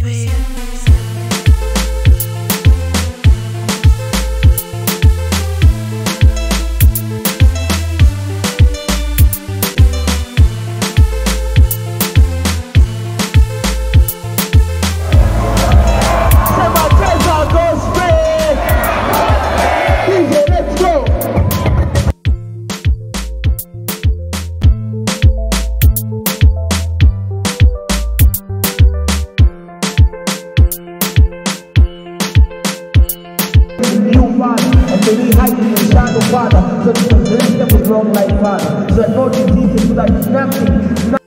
savez. be hiding inside shadow, Father, so you. can lift up his long life, Father, so that no diseases, so that nothing, nothing